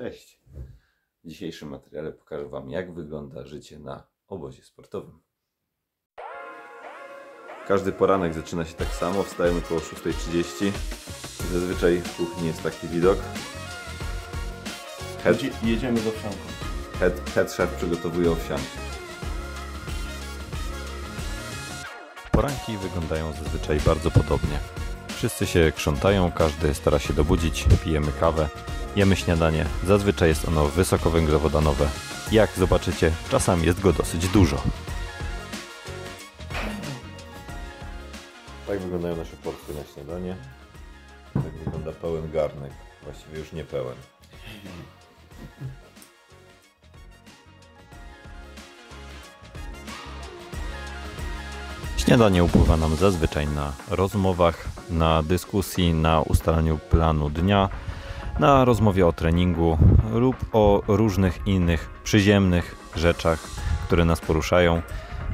Cześć! W dzisiejszym materiale pokażę Wam, jak wygląda życie na obozie sportowym. Każdy poranek zaczyna się tak samo, wstajemy około 6.30 i zazwyczaj w kuchni jest taki widok. Head, Jedziemy do Wsianką. head, head chef przygotowuje owsiankę. Poranki wyglądają zazwyczaj bardzo podobnie. Wszyscy się krzątają, każdy stara się dobudzić, pijemy kawę, jemy śniadanie. Zazwyczaj jest ono wysokowęglowodanowe. Jak zobaczycie, czasami jest go dosyć dużo. Tak wyglądają nasze porcje na śniadanie. Tak wygląda pełen garnek. Właściwie już nie pełen. Śniadanie upływa nam zazwyczaj na rozmowach, na dyskusji, na ustalaniu planu dnia, na rozmowie o treningu lub o różnych innych przyziemnych rzeczach, które nas poruszają.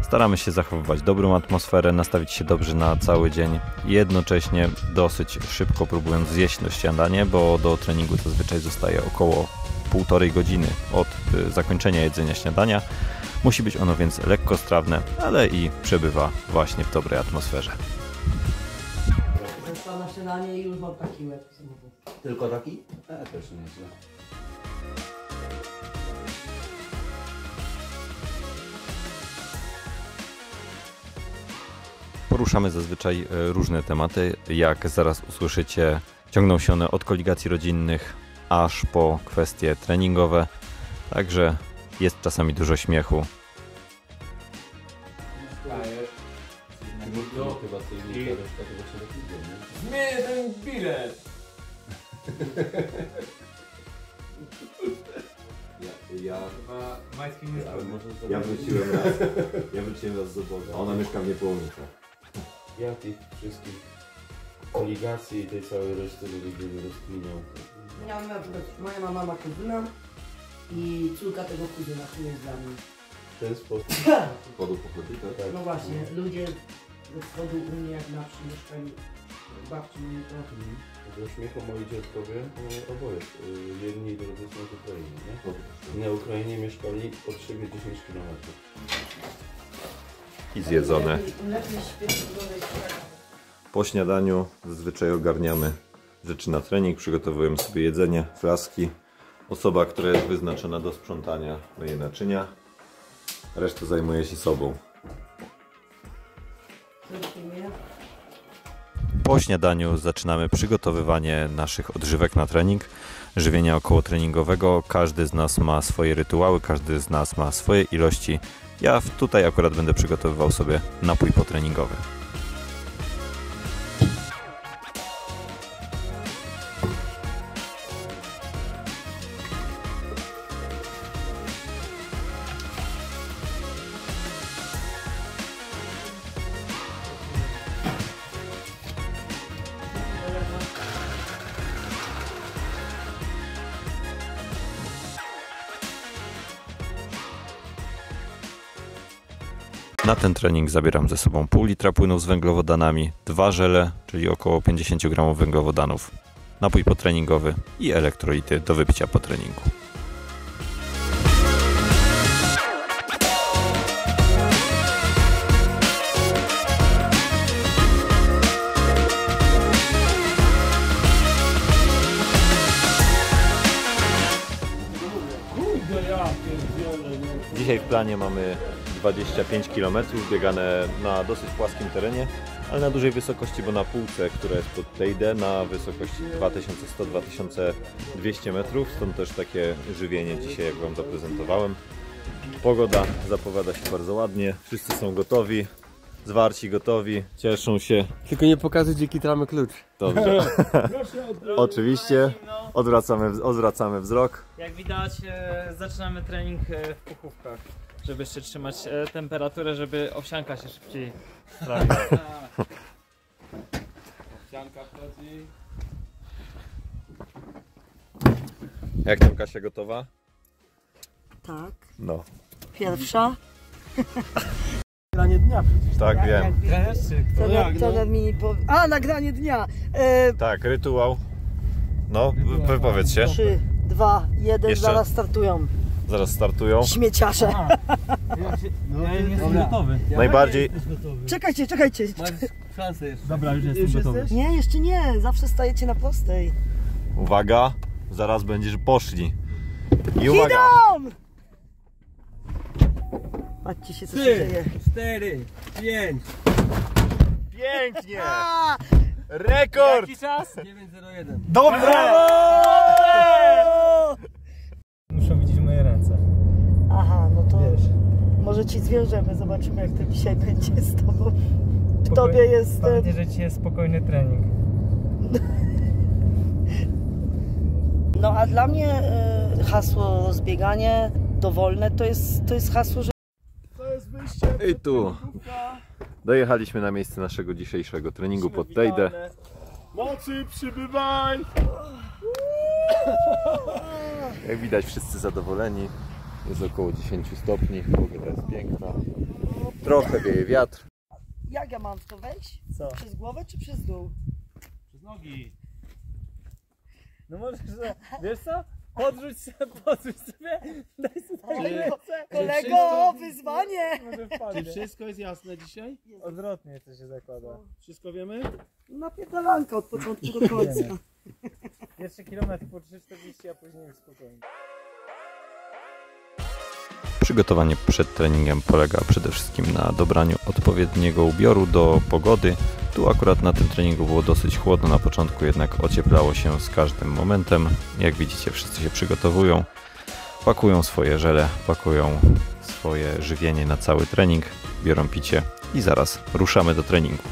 Staramy się zachowywać dobrą atmosferę, nastawić się dobrze na cały dzień, jednocześnie dosyć szybko próbując zjeść to śniadanie, bo do treningu zazwyczaj zostaje około półtorej godziny od y, zakończenia jedzenia śniadania. Musi być ono więc lekkostrawne, ale i przebywa właśnie w dobrej atmosferze. Na śniadanie i już mam taki łeb. Tylko taki? E, też nieźle. Poruszamy zazwyczaj e, różne tematy. Jak zaraz usłyszycie, ciągną się one od koligacji rodzinnych aż po kwestie treningowe. Także jest czasami dużo śmiechu. Motywacyjny ten bilet! Ja, ja, Chyba majski nie ja zrobić- wróciłem raz, ja wróciłem raz z obozu. a Ona mieszka w Niepołomicach. Ja tych wszystkich koligacji i tej całej reszty religii rozkminiał. Ja mam na przykład, moja mama ma kuzyna i córka tego kuzyna, który jest dla mnie. W ten sposób. Podu pochodzi, tak? Tak, No właśnie, ludzie ze wschodu u mnie jak na mieszkali babci mojej to Do śmiechu moi dziadkowie o, oboje. y, Jedni drodzy są z Ukrainy, nie? Na Ukrainie mieszkali od siebie 10 km. I zjedzone. Po śniadaniu zazwyczaj ogarniamy rzeczy na trening, przygotowujemy sobie jedzenie, flaski. Osoba, która jest wyznaczona do sprzątania, myje naczynia. Reszta zajmuje się sobą. Po śniadaniu zaczynamy przygotowywanie naszych odżywek na trening, żywienia okołotreningowego. Każdy z nas ma swoje rytuały, każdy z nas ma swoje ilości. Ja tutaj akurat będę przygotowywał sobie napój potreningowy. Na ten trening zabieram ze sobą pół litra płynów z węglowodanami, dwa żele, czyli około 50 gramów węglowodanów, napój potreningowy i elektrolity do wypicia po treningu. Dzisiaj w planie mamy 25 km biegane na dosyć płaskim terenie, ale na dużej wysokości, bo na półce, która jest pod Tejde, na wysokości 2100-2200 metrów, stąd też takie żywienie dzisiaj, jak Wam zaprezentowałem. Pogoda zapowiada się bardzo ładnie, wszyscy są gotowi, zwarci, gotowi, cieszą się. Tylko nie pokazuj, gdzie kitramy klucz. Dobrze, oczywiście odwracamy, odwracamy wzrok. Jak widać, e, zaczynamy trening e, w puchówkach, żeby jeszcze trzymać e, temperaturę, żeby owsianka się szybciej sprawiła. Ścianka wchodzi. Jak tam Kasia gotowa? Tak. No, Pierwsza. Nagranie dnia przecież. tak wiem. Co, jak, na, co no? mi po... A, nagranie dnia. E, Tak, rytuał. No, wy- wypowiedz się. trzy, dwa, jeden, Jeszcze? zaraz startują. Zaraz startują. Śmieciarze. Ja nie jestem gotowy. Najbardziej Czekajcie, czekajcie. Szansę jeszcze. Dobra, już jestem gotowy. Nie, jeszcze nie, zawsze stajecie na prostej. Uwaga, zaraz będziesz poszli. I uwaga, Idą! Patrzcie się, co się Trzy, dzieje. cztery, pięć, pięknie! Rekord! Jaki czas? 901. Dobrze! Muszą widzieć moje ręce. Aha, no to Wiesz. Może ci zwiążemy, zobaczymy jak to dzisiaj będzie z tobą. W Spokoj- tobie jest... e, Pamiętaj, że dzisiaj jest spokojny trening. No a dla mnie e, hasło rozbieganie dowolne to jest, to jest hasło, że To jest wyjście. I tu dojechaliśmy na miejsce naszego dzisiejszego treningu pod Tejdę. Mocy przybywaj! Jak widać wszyscy zadowoleni. Jest około 10 stopni, pogoda jest piękna. Trochę wieje wiatr. jak ja mam w to wejść? Co? Przez głowę czy przez dół? Przez nogi. No możesz, że, wiesz co? Podrzuć sobie, podrzuć sobie, daj sobie Kolego, ręce. kolego wyzwanie! Może Czy wszystko jest jasne dzisiaj? Odwrotnie to się zakłada. Wszystko wiemy? Napierdalanka od początku do końca. Pierwszy kilometr po 3,40, a później już spokojnie. Przygotowanie przed treningiem polega przede wszystkim na dobraniu odpowiedniego ubioru do pogody. Tu akurat na tym treningu było dosyć chłodno na początku, jednak ocieplało się z każdym momentem. Jak widzicie, wszyscy się przygotowują, pakują swoje żele, pakują swoje żywienie na cały trening, biorą picie i zaraz ruszamy do treningu.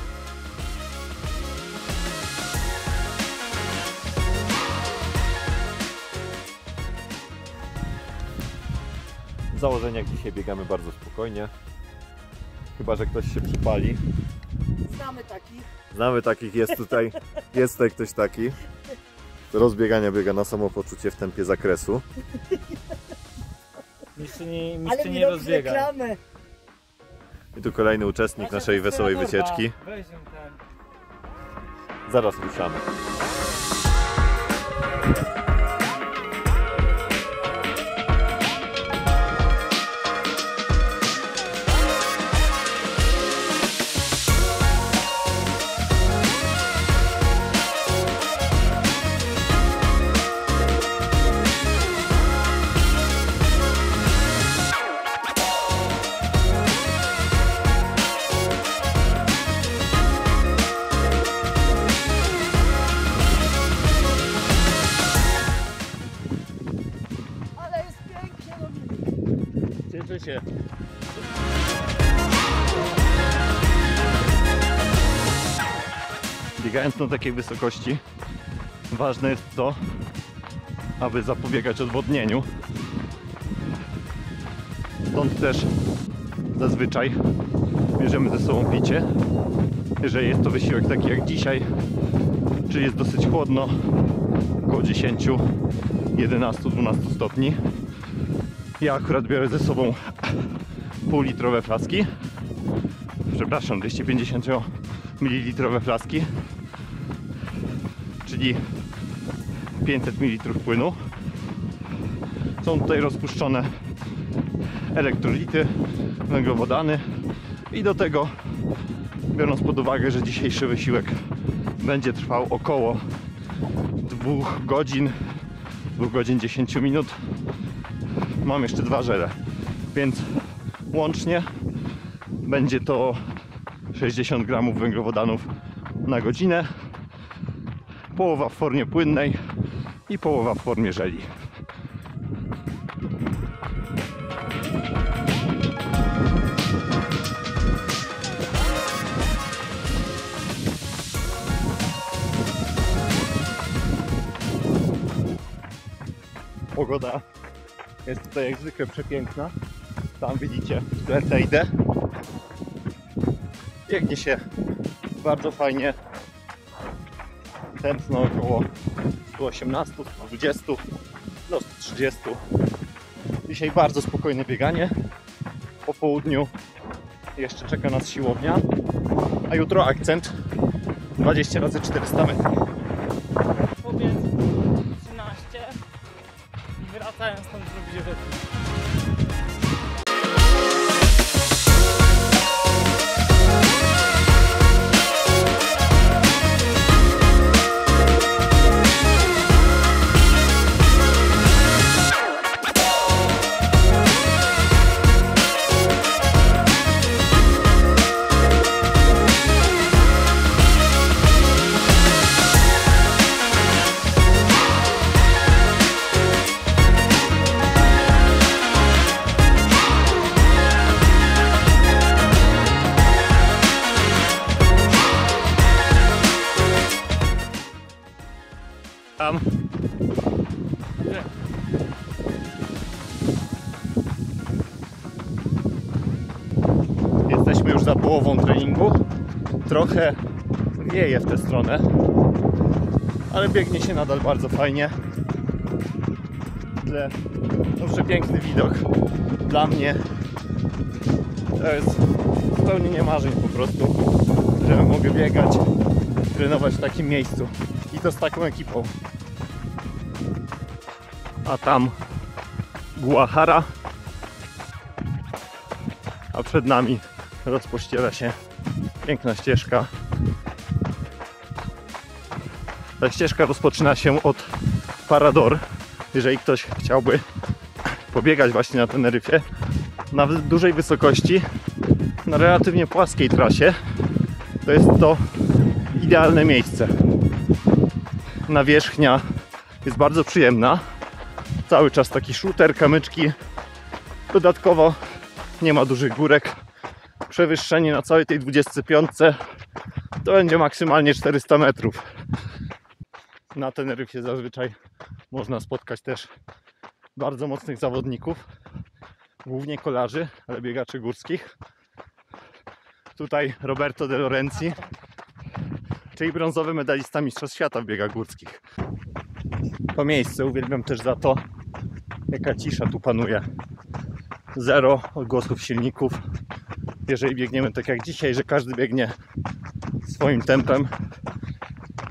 Założeniach dzisiaj biegamy bardzo spokojnie. Chyba, że ktoś się przypali. Znamy takich. Znamy takich, jest tutaj, jest tutaj ktoś taki. Do rozbiegania biega na samopoczucie w tempie zakresu. Mistrzyni, Ale mistrzyni mi robisz rozbiega. reklamę. I tu kolejny uczestnik naszej wesołej wycieczki. Weź ją ten. Zaraz ruszamy. Cieszę się. Biegając na takiej wysokości, ważne jest to, aby zapobiegać odwodnieniu. Stąd też zazwyczaj bierzemy ze sobą picie. Jeżeli jest to wysiłek taki jak dzisiaj, czyli jest dosyć chłodno, około 10, 11, 12 stopni. Ja akurat biorę ze sobą półlitrowe flaski. Przepraszam, 250 ml flaski, czyli 500 ml płynu. Są tutaj rozpuszczone elektrolity, węglowodany i do tego, biorąc pod uwagę, że dzisiejszy wysiłek będzie trwał około 2 godzin, 2 godzin 10 minut, mam jeszcze dwa żele, więc łącznie będzie to 60 gramów węglowodanów na godzinę, połowa w formie płynnej i połowa w formie żeli. Pogoda jest tutaj jak zwykle przepiękna. Tam widzicie Tejdę. Biegnie się bardzo fajnie. Tętno około 118, 120 do 130. Dzisiaj bardzo spokojne bieganie. Po południu jeszcze czeka nas siłownia, a jutro akcent 20 razy 400 metrów. Direto. Połową treningu. Trochę wieje w tę stronę, ale biegnie się nadal bardzo fajnie. Tle, no przepiękny widok. Dla mnie to jest spełnienie marzeń po prostu, że mogę biegać, trenować w takim miejscu i to z taką ekipą. A tam Guahara, a przed nami rozpościera się piękna ścieżka. Ta ścieżka rozpoczyna się od Parador. Jeżeli ktoś chciałby pobiegać właśnie na Teneryfie na dużej wysokości, na relatywnie płaskiej trasie, to jest to idealne miejsce. Nawierzchnia jest bardzo przyjemna. Cały czas taki shooter, kamyczki. Dodatkowo nie ma dużych górek. Przewyższenie na całej tej 25 to będzie maksymalnie 400 metrów. Na Teneryfie zazwyczaj można spotkać też bardzo mocnych zawodników, głównie kolarzy, ale biegaczy górskich. Tutaj Roberto De Lorenzi, czyli brązowy medalista Mistrzostw Świata w biegach górskich. To miejsce uwielbiam też za to, jaka cisza tu panuje. Zero odgłosów silników. Jeżeli biegniemy tak jak dzisiaj, że każdy biegnie swoim tempem,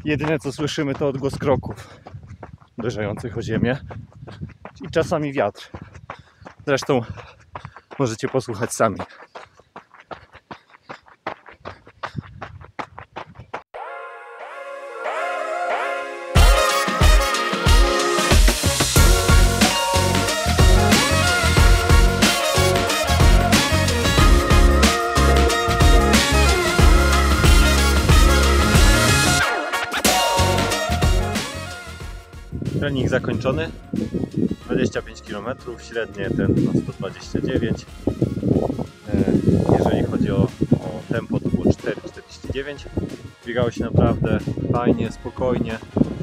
jedyne co słyszymy to odgłos kroków uderzających o ziemię i czasami wiatr. Zresztą możecie posłuchać sami. Zakończony. 25 km, średnie ten na 129. E, Jeżeli chodzi o, o tempo, to było 4,49. Biegało się naprawdę fajnie, spokojnie.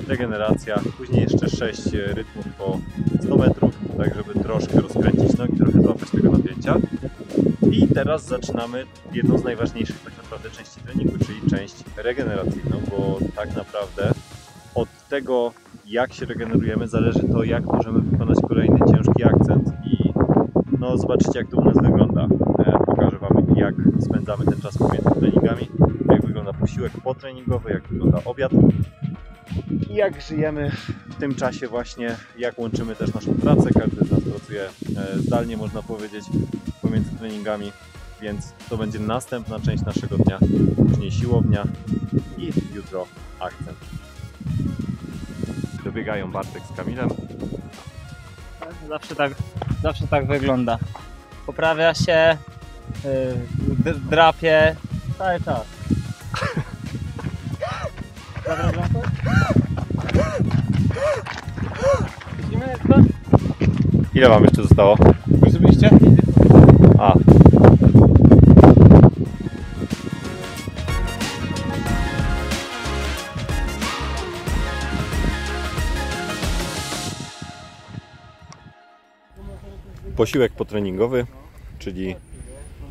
Regeneracja, później jeszcze 6 rytmów po 100 metrów, tak żeby troszkę rozkręcić nogi, trochę złapać tego napięcia. I teraz zaczynamy jedną z najważniejszych tak naprawdę części treningu, czyli część regeneracyjną, bo tak naprawdę od tego, jak się regenerujemy, zależy to, jak możemy wykonać kolejny ciężki akcent. I no, zobaczycie, jak to u nas wygląda. E, pokażę Wam, jak spędzamy ten czas pomiędzy treningami, jak wygląda posiłek potreningowy, jak wygląda obiad i jak żyjemy w tym czasie właśnie, jak łączymy też naszą pracę. Każdy z nas pracuje e, zdalnie, można powiedzieć, pomiędzy treningami, więc to będzie następna część naszego dnia, później siłownia i jutro akcent. Dobiegają Bartek z Kamilem. Zawsze tak, zawsze tak wygląda. Poprawia się, yy, drapie, cały czas. To? Widzimy to? Ile Wam jeszcze zostało? Zrobiliście? Posiłek potreningowy, czyli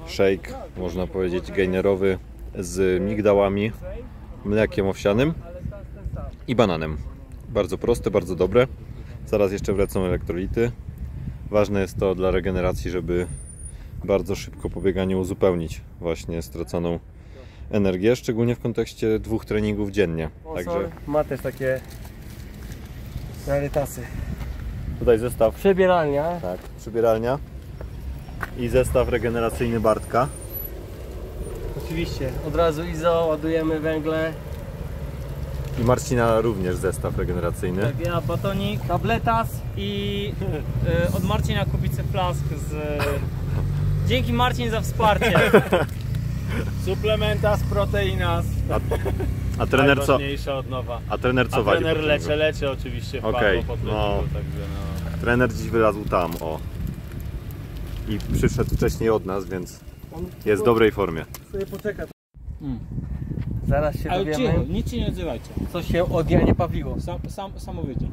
shake, można powiedzieć, gainerowy z migdałami, mlekiem owsianym i bananem. Bardzo proste, bardzo dobre. Zaraz jeszcze wlecą elektrolity. Ważne jest to dla regeneracji, żeby bardzo szybko po bieganiu uzupełnić właśnie straconą energię, szczególnie w kontekście dwóch treningów dziennie. Także Ma też takie rarytasy. tutaj zestaw Przebieralnia. tak, przybieralnia i zestaw regeneracyjny Bartka. Oczywiście. Od razu izo, ładujemy węgle. I Marcina również zestaw regeneracyjny. Tak, ja batonik Tabletas. i y, od Marcina kupicy flask z... Dzięki Marcin za wsparcie. Suplementas, proteinas. A trener co? Od nowa. A trener A co wali? trener po treningu? lecze, lecze oczywiście Okej, po treningu, no. także no. Trener dziś wylazł tam, o. I przyszedł wcześniej od nas, więc jest w dobrej formie. Sobie poczeka. Zaraz się Ale cicho, dowiemy, nic się nie odzywajcie. co się od Janie Pawliło. Sam, sam, samowiedzie.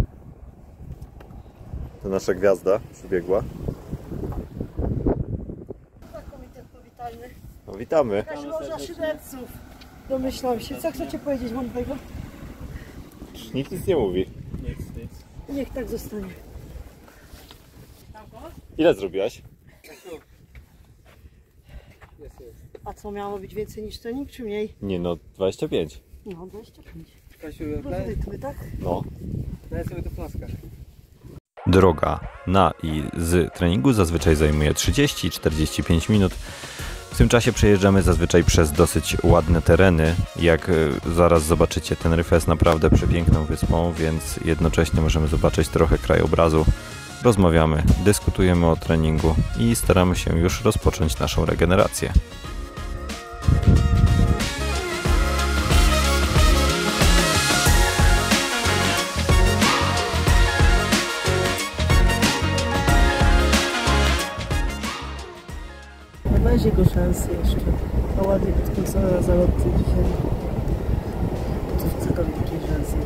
To nasza gwiazda przybiegła. Komitet powitalny. No, witamy. Kaźmorza Szyderców. Domyślam się. Co chcecie powiedzieć mądrego? Nikt nic nie mówi. Nic, nic. Niech tak zostanie. Ile zrobiłaś? A co miało być więcej niż trening, czy mniej? Nie no, 25. No, 25. Kasiu, Różne rytmy, tak? No. daj sobie do flaska. Droga na i z treningu zazwyczaj zajmuje 30-45 minut. W tym czasie przejeżdżamy zazwyczaj przez dosyć ładne tereny. Jak y, zaraz zobaczycie, Teneryfa jest naprawdę przepiękną wyspą, więc jednocześnie możemy zobaczyć trochę krajobrazu. Rozmawiamy, dyskutujemy o treningu i staramy się już rozpocząć naszą regenerację. Weź jego szansy jeszcze. A ładnie podkręcona na zalotce dzisiaj. Co tam takiej szansy?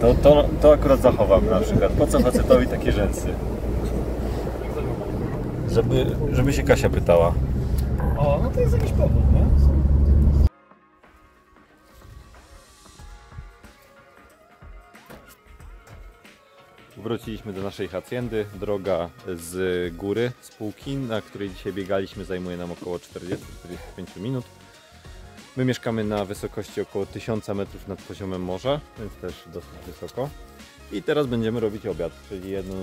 To, to, to akurat zachowam na przykład. Po co facetowi takie rzęsy? Żeby, żeby się Kasia pytała. O, no to jest jakiś powód, nie? Wróciliśmy do naszej haciendy. Droga z góry, z półki, na której dzisiaj biegaliśmy, zajmuje nam około 40-45 minut. My mieszkamy na wysokości około 1000 metrów nad poziomem morza, więc też dosyć wysoko. I teraz będziemy robić obiad, czyli jedną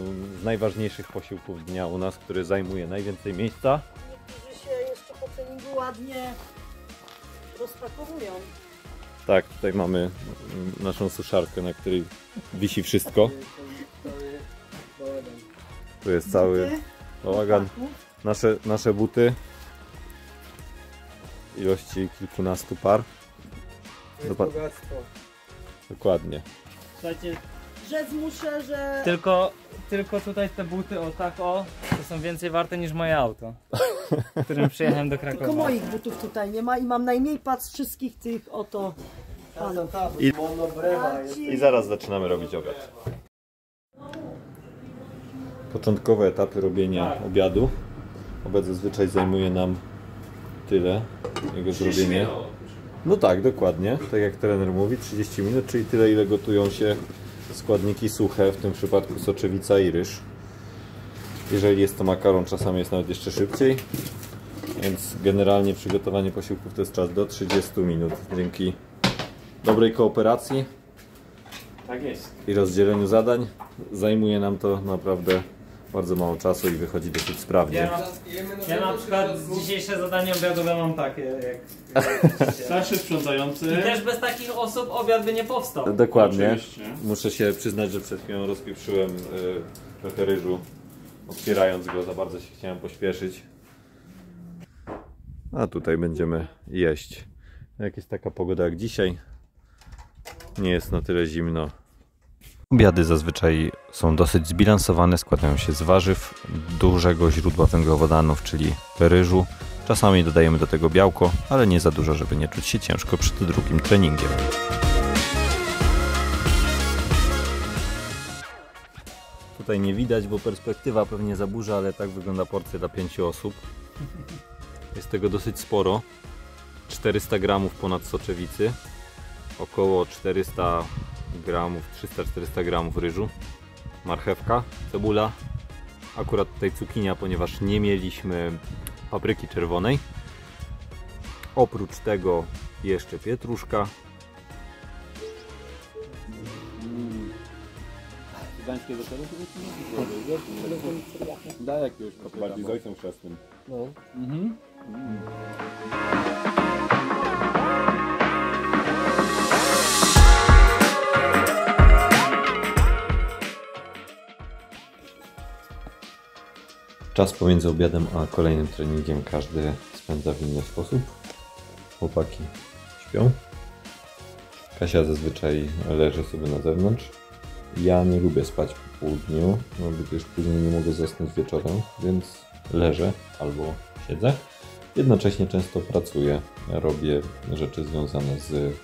z najważniejszych posiłków dnia u nas, który zajmuje najwięcej miejsca. Niektórzy się jeszcze po treningu ładnie rozpakowują. Tak, tutaj mamy naszą suszarkę, na której wisi wszystko. Tu jest cały bałagan. Nasze, nasze buty. Ilości kilkunastu par. To jest Dopa- bogactwo. Dokładnie. Słuchajcie, Rzec muszę, że tylko, tylko tutaj te buty, o tak o, to są więcej warte niż moje auto, którym przyjechałem do Krakowa. tylko moich butów tutaj nie ma i mam najmniej pac wszystkich tych oto panów. I- I zaraz zaczynamy robić obiad. Początkowe etapy robienia obiadu. Obiad zazwyczaj zajmuje nam tyle, jego zrobienie. No tak, dokładnie. Tak jak trener mówi, 30 minut, czyli tyle ile gotują się składniki suche, w tym przypadku soczewica i ryż. Jeżeli jest to makaron, czasami jest nawet jeszcze szybciej. Więc generalnie przygotowanie posiłków to jest czas do 30 minut. Dzięki dobrej kooperacji Tak jest. i rozdzieleniu zadań zajmuje nam to naprawdę bardzo mało czasu i wychodzi dosyć sprawnie. Ja, ja na przykład dzisiejsze zadanie obiadowe mam takie, jak... Starszy sprzątający. I też bez takich osób obiad by nie powstał. Dokładnie. Oczywiście. Muszę się przyznać, że przed chwilą rozpieprzyłem y, trochę ryżu, otwierając go, za bardzo się chciałem pośpieszyć. A tutaj będziemy jeść. Jak jest taka pogoda jak dzisiaj, nie jest na tyle zimno. Obiady zazwyczaj są dosyć zbilansowane, składają się z warzyw, dużego źródła węglowodanów, czyli ryżu. Czasami dodajemy do tego białko, ale nie za dużo, żeby nie czuć się ciężko przed drugim treningiem. Tutaj nie widać, bo perspektywa pewnie zaburza, ale tak wygląda porcja dla pięciu osób. Jest tego dosyć sporo. 400 gramów ponad soczewicy, około 400 gramów, 300-400 gramów ryżu, marchewka, cebula, akurat tutaj cukinia, ponieważ nie mieliśmy papryki czerwonej. Oprócz tego jeszcze pietruszka, Gdańskie wesele to Daj jakiegoś bardziej z ojcem chrzestnym. No. Mhm. Czas pomiędzy obiadem a kolejnym treningiem każdy spędza w inny sposób. Chłopaki śpią. Kasia zazwyczaj leży sobie na zewnątrz. Ja nie lubię spać po południu, no gdyż później nie mogę zasnąć wieczorem, więc leżę albo siedzę. Jednocześnie często pracuję, robię rzeczy związane z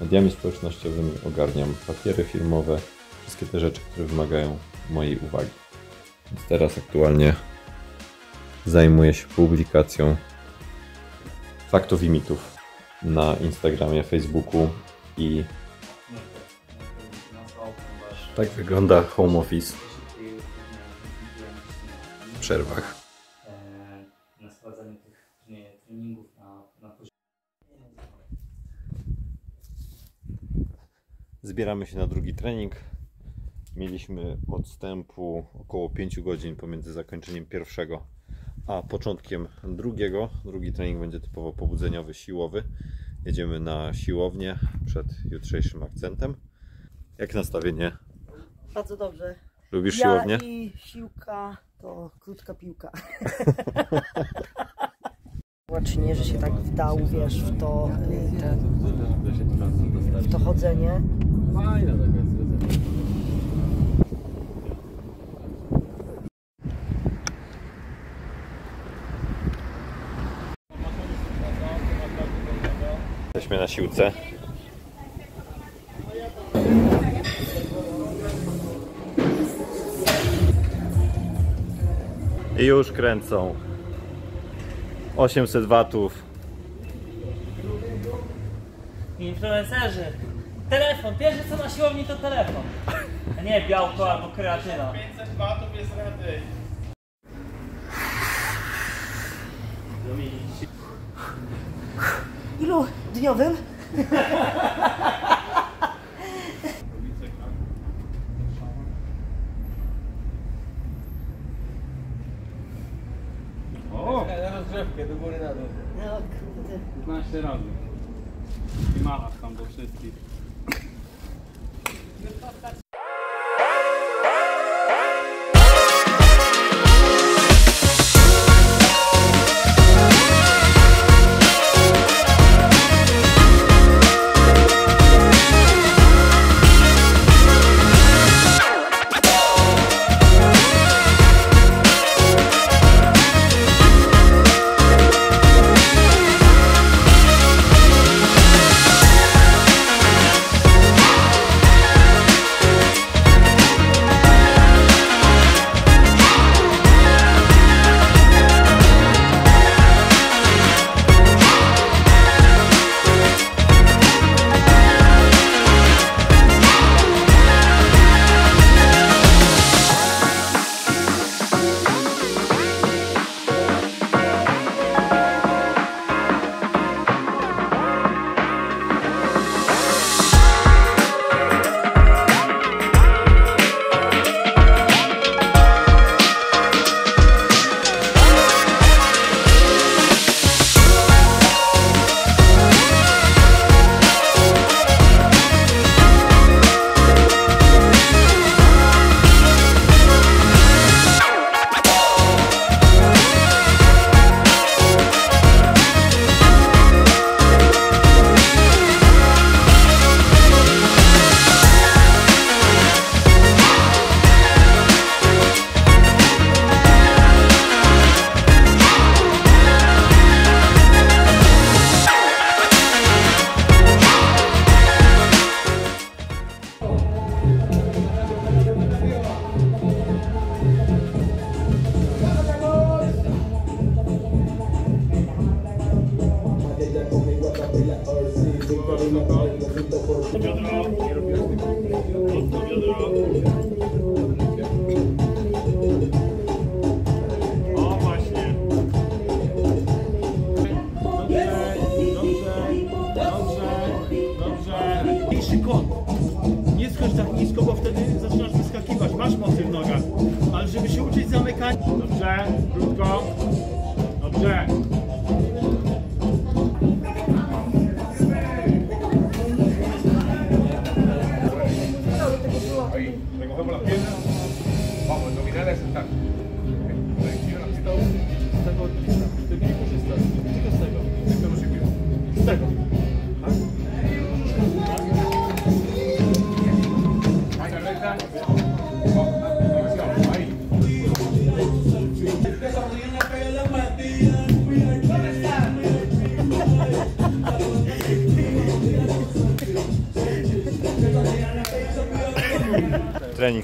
mediami społecznościowymi, ogarniam papiery firmowe, wszystkie te rzeczy, które wymagają mojej uwagi. Więc teraz aktualnie zajmuję się publikacją faktów i mitów na Instagramie, Facebooku i tak wygląda home office w przerwach. Zbieramy się na drugi trening. Mieliśmy odstępu około 5 godzin pomiędzy zakończeniem pierwszego a początkiem drugiego. Drugi trening będzie typowo pobudzeniowy, siłowy. Jedziemy na siłownię przed jutrzejszym akcentem. Jak nastawienie? Bardzo dobrze. Lubisz ja siłownię? i siłka to krótka piłka. Czy nie, że się tak wdał, wiesz, w to, y, w to chodzenie. Jesteśmy na siłce. I już kręcą. 800 watów. Influencerzy. Telefon. Pierwsze co na siłowni to telefon. A nie białko albo kreatyna. 500 watów jest rady. Ilu dniowym? O! Rozgrzewkę, do góry na dół. No kurde. 15 razy. I machasz tam do wszystkich.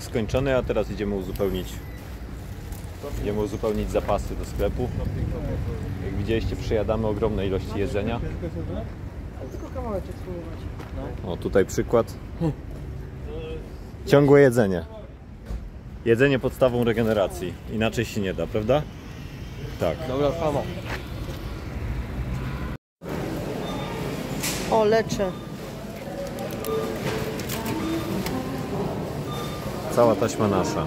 Skończony, a teraz idziemy uzupełnić idziemy uzupełnić zapasy do sklepu. Jak widzieliście, przyjadamy ogromne ilości jedzenia. Tylko kawałeczek spróbować. O, tutaj przykład. Ciągłe jedzenie. Jedzenie podstawą regeneracji. Inaczej się nie da, prawda? Tak. Dobra, fama. O, leczę. Cała taśma nasza.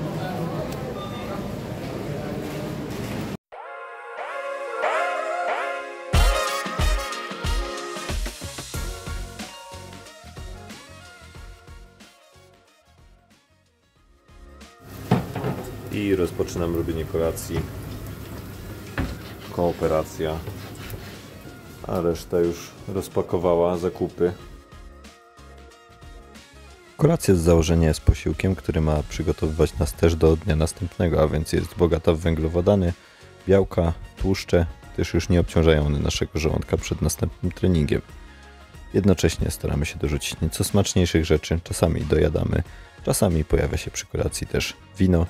I rozpoczynam robienie kolacji. Kooperacja. A reszta już rozpakowała zakupy. Kolacja z założenia jest posiłkiem, który ma przygotowywać nas też do dnia następnego, a więc jest bogata w węglowodany, białka, tłuszcze, też już nie obciążają one naszego żołądka przed następnym treningiem. Jednocześnie staramy się dorzucić nieco smaczniejszych rzeczy, czasami dojadamy, czasami pojawia się przy kolacji też wino.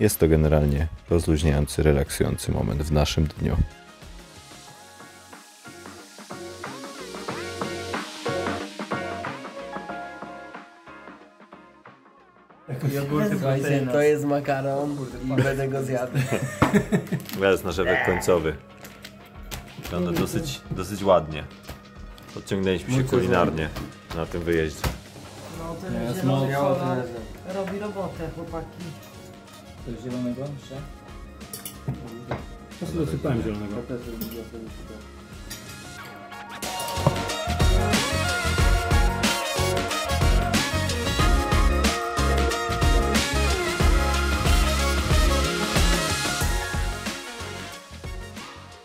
Jest to generalnie rozluźniający, relaksujący moment w naszym dniu. Słuchajcie, to jest makaron i będę go zjadł. To jest narzewek końcowy. Wygląda dosyć, dosyć ładnie. Podciągnęliśmy się kulinarnie na tym wyjeździe. No, ten Jest robi robotę, chłopaki. Coś zielonego jeszcze? Ja sobie dosypałem zielonego.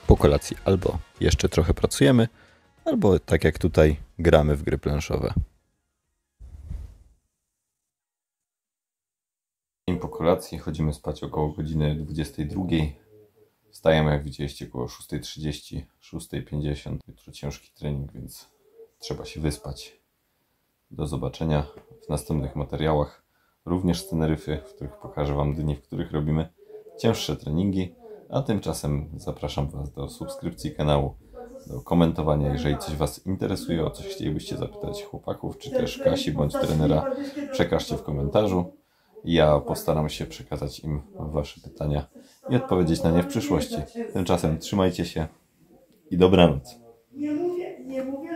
Po kolacji albo jeszcze trochę pracujemy, albo tak jak tutaj gramy w gry planszowe. Dzień po kolacji chodzimy spać około godziny 22. Wstajemy, jak widzieliście, około 6.30, 6.50. Jutro ciężki trening, więc trzeba się wyspać. Do zobaczenia w następnych materiałach, również z Teneryfy, w których pokażę Wam dni, w których robimy cięższe treningi. A tymczasem zapraszam Was do subskrypcji kanału, do komentowania, jeżeli coś Was interesuje, o coś chcielibyście zapytać chłopaków, czy też Kasi bądź trenera, przekażcie w komentarzu. Ja postaram się przekazać im Wasze pytania i odpowiedzieć na nie w przyszłości. Tymczasem trzymajcie się i dobranoc. Nie mówię, nie mówię.